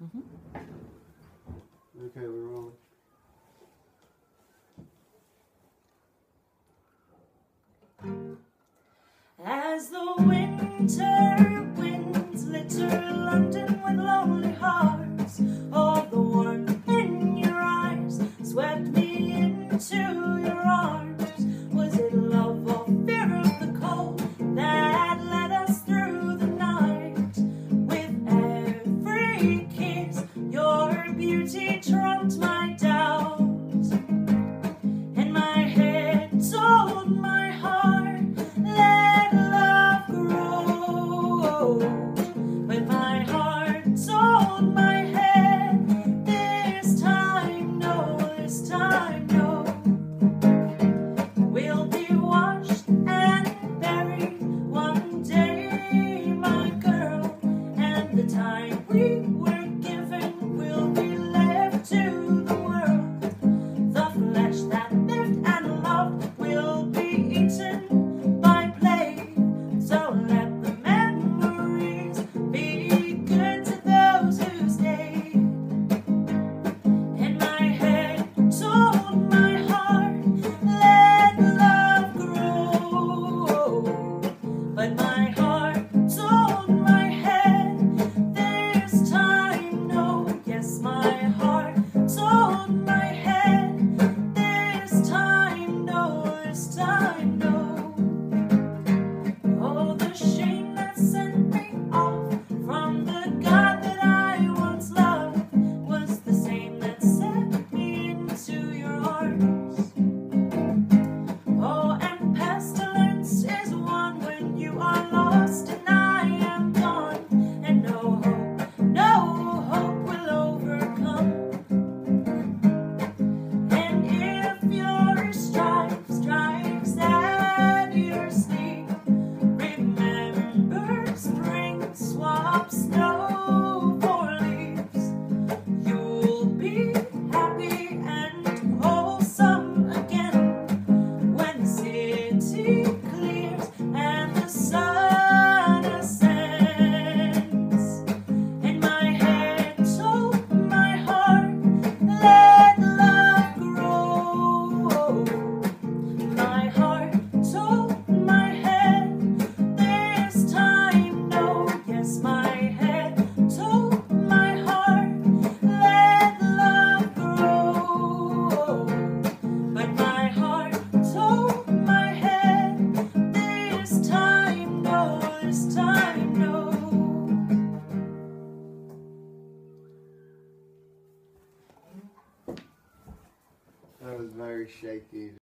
Mm -hmm. Okay, we're rolling. As the winter very shaky.